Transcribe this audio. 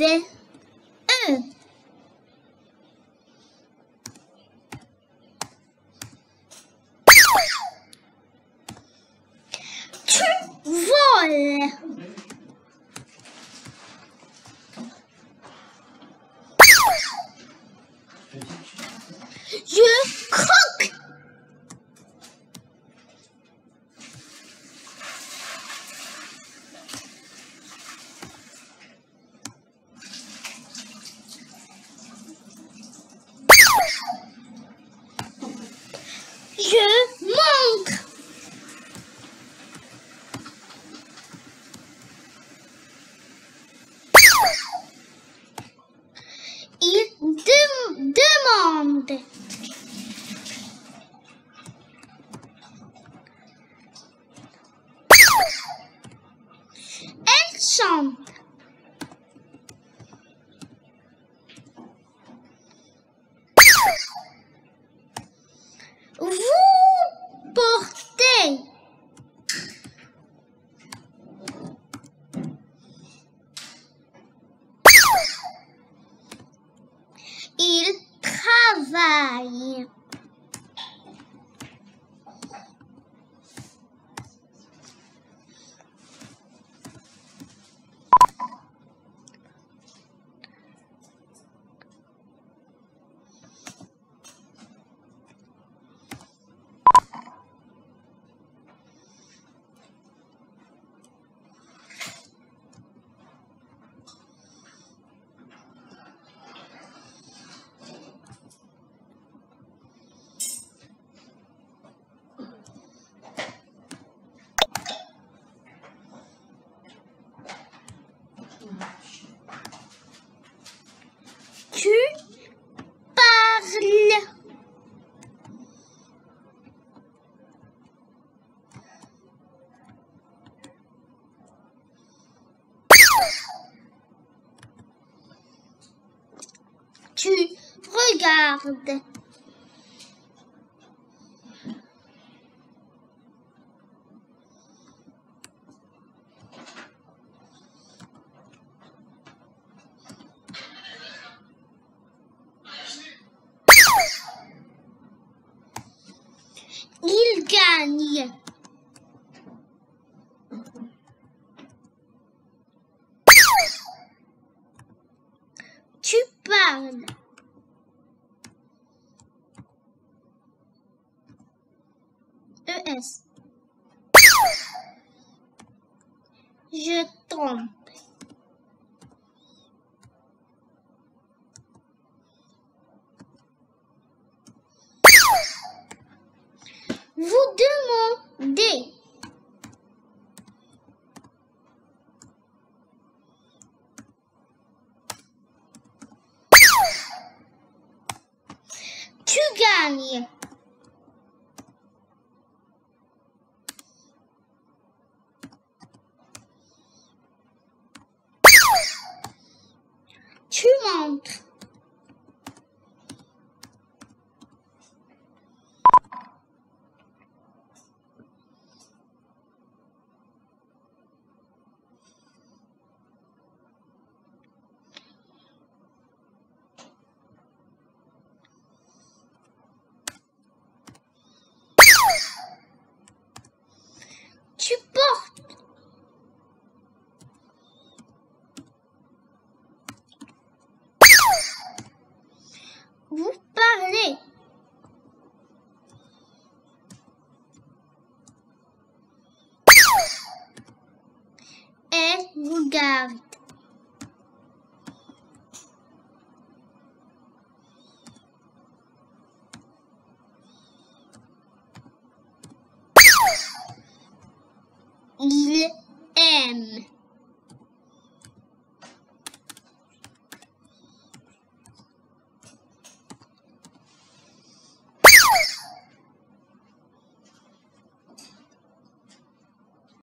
Tu voles. Je demande. Elle chante. Vous portez. Il travaille. Tu parles. Tu regardes. Il gagne. Tu ES. Je tombe. Vous demandez. Tu montres. Tu portes. Vous parlez. Elle regarde.